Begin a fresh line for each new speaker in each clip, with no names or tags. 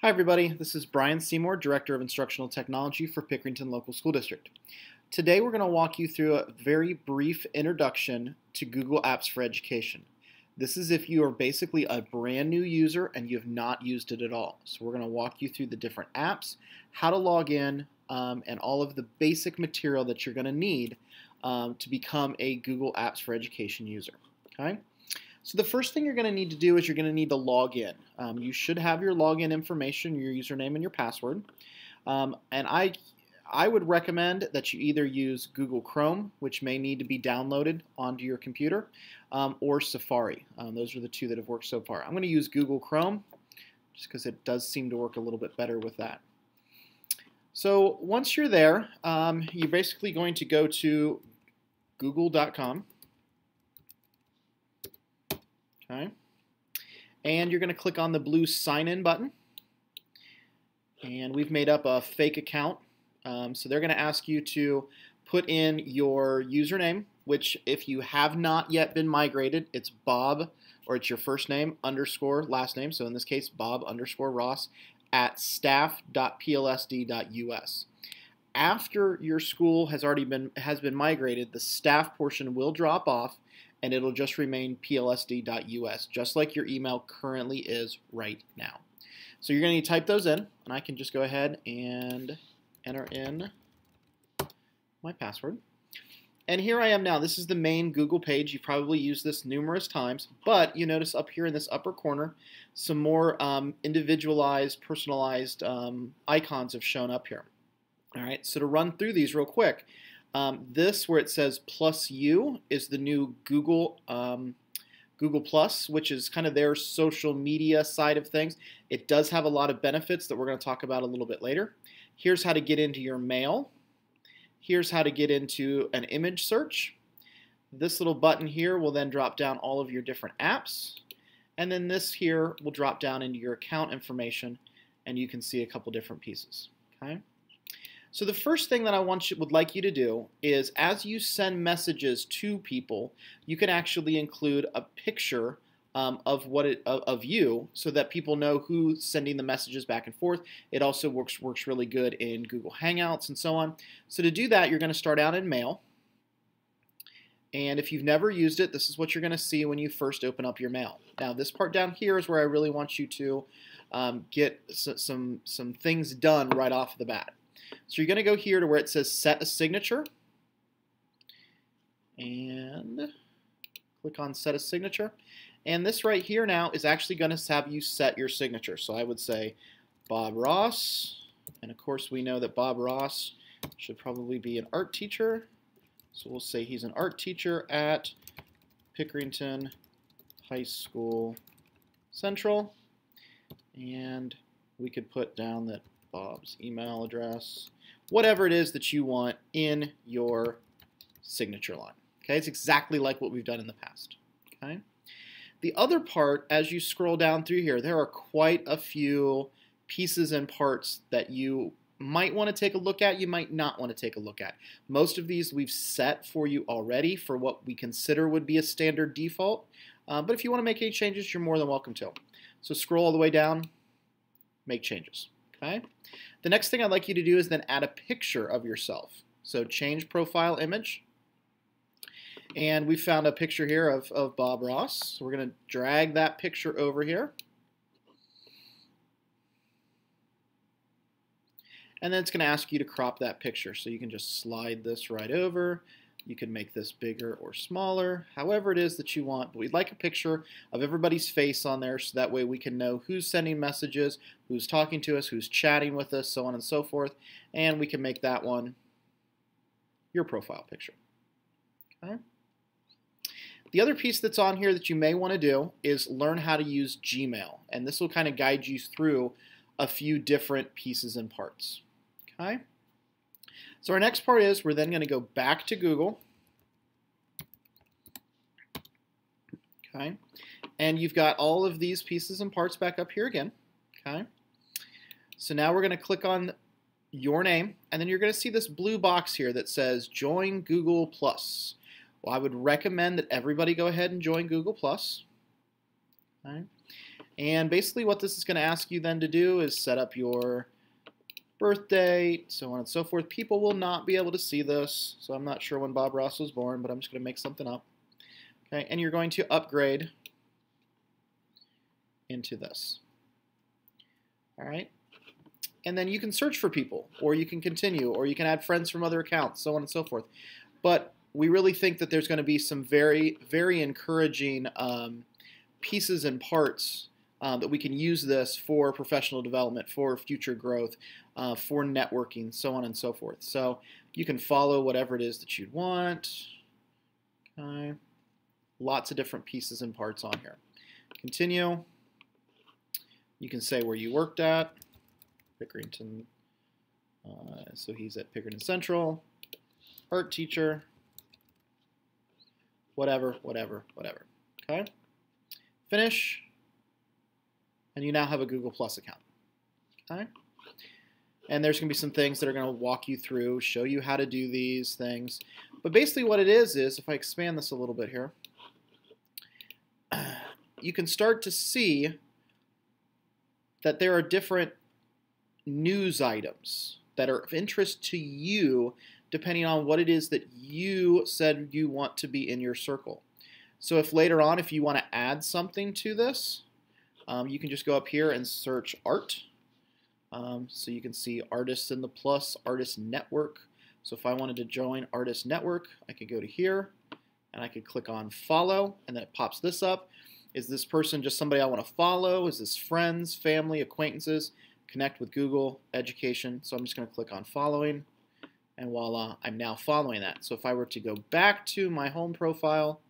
Hi everybody, this is Brian Seymour, Director of Instructional Technology for Pickerington Local School District. Today we're going to walk you through a very brief introduction to Google Apps for Education. This is if you are basically a brand new user and you have not used it at all. So we're going to walk you through the different apps, how to log in, um, and all of the basic material that you're going to need um, to become a Google Apps for Education user. Okay? So the first thing you're going to need to do is you're going to need to log in. Um, you should have your login information, your username and your password. Um, and I, I would recommend that you either use Google Chrome, which may need to be downloaded onto your computer, um, or Safari. Um, those are the two that have worked so far. I'm going to use Google Chrome just because it does seem to work a little bit better with that. So once you're there, um, you're basically going to go to google.com Okay. And you're going to click on the blue sign in button. And we've made up a fake account. Um, so they're going to ask you to put in your username, which if you have not yet been migrated, it's Bob, or it's your first name underscore last name. So in this case, Bob underscore Ross at staff.plsd.us. After your school has already been has been migrated, the staff portion will drop off and it'll just remain plsd.us, just like your email currently is right now. So you're going to type those in, and I can just go ahead and enter in my password. And here I am now. This is the main Google page. You've probably used this numerous times, but you notice up here in this upper corner, some more um, individualized, personalized um, icons have shown up here. All right, so to run through these real quick, um, this, where it says plus you, is the new Google um, Google Plus, which is kind of their social media side of things. It does have a lot of benefits that we're going to talk about a little bit later. Here's how to get into your mail. Here's how to get into an image search. This little button here will then drop down all of your different apps. And then this here will drop down into your account information and you can see a couple different pieces. Okay. So the first thing that I want you, would like you to do is as you send messages to people, you can actually include a picture um, of what it, of, of, you so that people know who's sending the messages back and forth. It also works works really good in Google Hangouts and so on. So to do that, you're going to start out in Mail. And if you've never used it, this is what you're going to see when you first open up your mail. Now, this part down here is where I really want you to um, get some, some things done right off the bat. So you're going to go here to where it says set a signature. And click on set a signature. And this right here now is actually going to have you set your signature. So I would say Bob Ross. And of course we know that Bob Ross should probably be an art teacher. So we'll say he's an art teacher at Pickerington High School Central. And we could put down that Bob's email address, whatever it is that you want in your signature line. Okay, it's exactly like what we've done in the past. Okay. The other part, as you scroll down through here, there are quite a few pieces and parts that you might want to take a look at, you might not want to take a look at. Most of these we've set for you already for what we consider would be a standard default, uh, but if you want to make any changes, you're more than welcome to. So scroll all the way down, make changes. Okay. The next thing I'd like you to do is then add a picture of yourself. So change profile image. And we found a picture here of, of Bob Ross. So we're going to drag that picture over here. And then it's going to ask you to crop that picture. So you can just slide this right over. You can make this bigger or smaller, however it is that you want. But we'd like a picture of everybody's face on there so that way we can know who's sending messages, who's talking to us, who's chatting with us, so on and so forth. And we can make that one your profile picture. Okay. The other piece that's on here that you may want to do is learn how to use Gmail. And this will kind of guide you through a few different pieces and parts. Okay. So our next part is we're then going to go back to Google. Okay. And you've got all of these pieces and parts back up here again. Okay. So now we're going to click on your name, and then you're going to see this blue box here that says Join Google Plus. Well, I would recommend that everybody go ahead and join Google Plus. Okay. And basically what this is going to ask you then to do is set up your birth date, so on and so forth. People will not be able to see this, so I'm not sure when Bob Ross was born, but I'm just going to make something up. Okay, and you're going to upgrade into this. All right. And then you can search for people, or you can continue, or you can add friends from other accounts, so on and so forth. But we really think that there's going to be some very, very encouraging um, pieces and parts uh, that we can use this for professional development, for future growth, uh, for networking, so on and so forth. So you can follow whatever it is that you'd want. Okay. Lots of different pieces and parts on here. Continue. You can say where you worked at. Pickerington. Uh, so he's at Pickerington Central. Art teacher. Whatever, whatever, whatever. Okay. Finish. And you now have a Google Plus account. Okay. And there's going to be some things that are going to walk you through, show you how to do these things. But basically what it is, is if I expand this a little bit here, you can start to see that there are different news items that are of interest to you depending on what it is that you said you want to be in your circle. So if later on, if you want to add something to this, um, you can just go up here and search art. Um, so you can see artists in the plus, artist network. So if I wanted to join artist network, I could go to here and I could click on follow and then it pops this up. Is this person just somebody I want to follow? Is this friends, family, acquaintances? Connect with Google, education. So I'm just going to click on following and voila, I'm now following that. So if I were to go back to my home profile,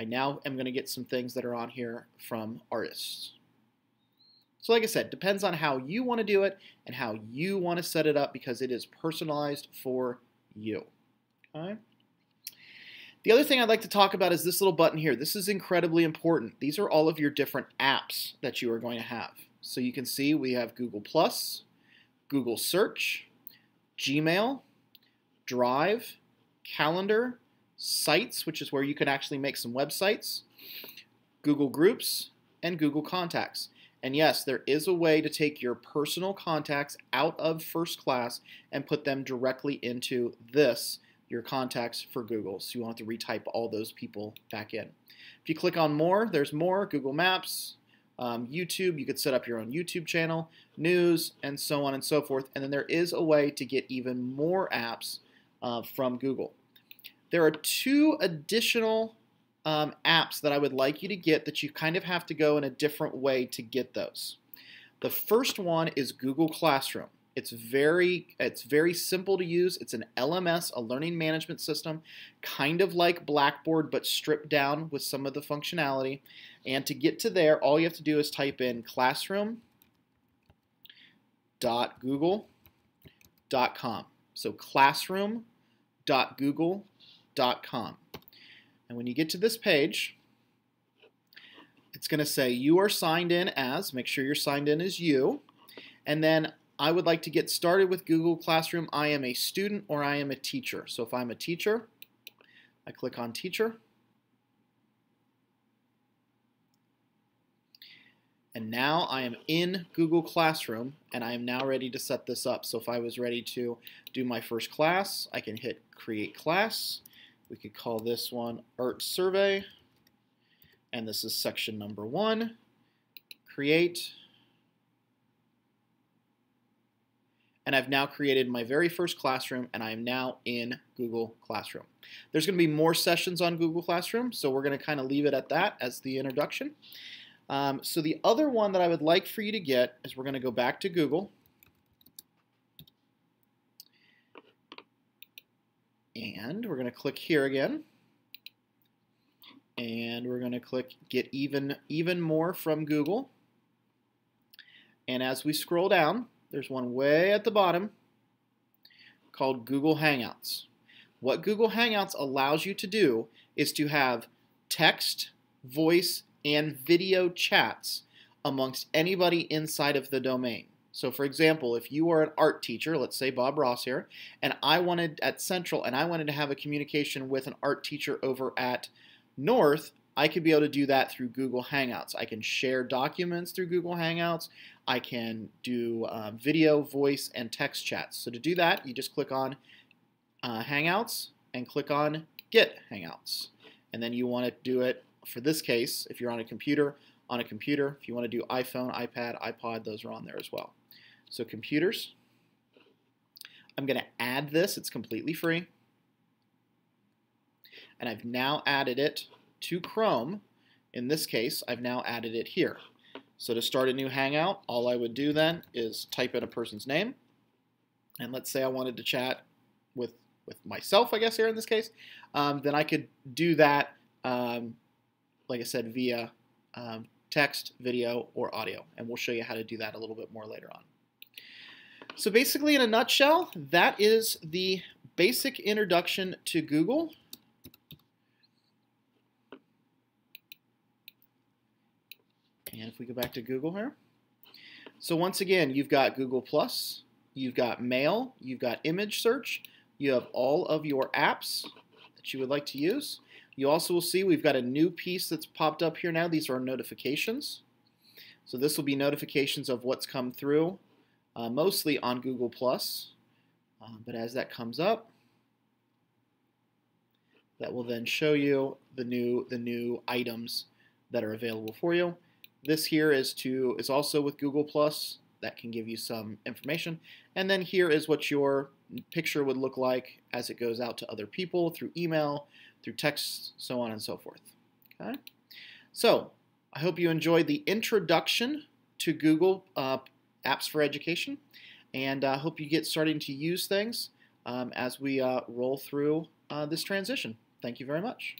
I now am going to get some things that are on here from artists. So like I said, depends on how you want to do it and how you want to set it up because it is personalized for you. Okay. The other thing I'd like to talk about is this little button here. This is incredibly important. These are all of your different apps that you are going to have. So you can see we have Google Plus, Google Search, Gmail, Drive, Calendar, Sites, which is where you can actually make some websites, Google Groups, and Google Contacts. And yes, there is a way to take your personal contacts out of First Class and put them directly into this your contacts for Google. So you won't have to retype all those people back in. If you click on more, there's more, Google Maps, um, YouTube, you could set up your own YouTube channel, news, and so on and so forth. And then there is a way to get even more apps uh, from Google. There are two additional um, apps that I would like you to get that you kind of have to go in a different way to get those. The first one is Google Classroom. It's very it's very simple to use. It's an LMS, a learning management system, kind of like Blackboard but stripped down with some of the functionality. And to get to there, all you have to do is type in classroom.google.com. So classroom.google.com. And when you get to this page, it's going to say you are signed in as, make sure you're signed in as you. And then I would like to get started with Google Classroom. I am a student or I am a teacher. So if I'm a teacher, I click on teacher. And now I am in Google Classroom and I am now ready to set this up. So if I was ready to do my first class, I can hit create class. We could call this one art survey. And this is section number one, create. and I've now created my very first classroom and I am now in Google Classroom. There's going to be more sessions on Google Classroom, so we're going to kind of leave it at that as the introduction. Um, so the other one that I would like for you to get is we're going to go back to Google. And we're going to click here again. And we're going to click get even, even more from Google. And as we scroll down, there's one way at the bottom called Google Hangouts. What Google Hangouts allows you to do is to have text, voice, and video chats amongst anybody inside of the domain. So for example, if you are an art teacher, let's say Bob Ross here, and I wanted at Central and I wanted to have a communication with an art teacher over at North, I could be able to do that through Google Hangouts. I can share documents through Google Hangouts. I can do uh, video, voice, and text chats. So to do that, you just click on uh, Hangouts and click on Get Hangouts. And then you want to do it, for this case, if you're on a computer, on a computer. If you want to do iPhone, iPad, iPod, those are on there as well. So computers. I'm going to add this. It's completely free. And I've now added it to Chrome. In this case, I've now added it here. So to start a new Hangout, all I would do then is type in a person's name. And let's say I wanted to chat with, with myself, I guess, here in this case. Um, then I could do that, um, like I said, via um, text, video, or audio. And we'll show you how to do that a little bit more later on. So basically, in a nutshell, that is the basic introduction to Google. And if we go back to Google here. So once again, you've got Google Plus, you've got Mail, you've got Image Search, you have all of your apps that you would like to use. You also will see we've got a new piece that's popped up here now. These are notifications. So this will be notifications of what's come through, uh, mostly on Google+. Plus. Uh, but as that comes up, that will then show you the new the new items that are available for you. This here is to is also with Google Plus that can give you some information. And then here is what your picture would look like as it goes out to other people through email, through text, so on and so forth. Okay? So, I hope you enjoyed the introduction to Google uh, Apps for Education, and I uh, hope you get starting to use things um, as we uh, roll through uh, this transition. Thank you very much.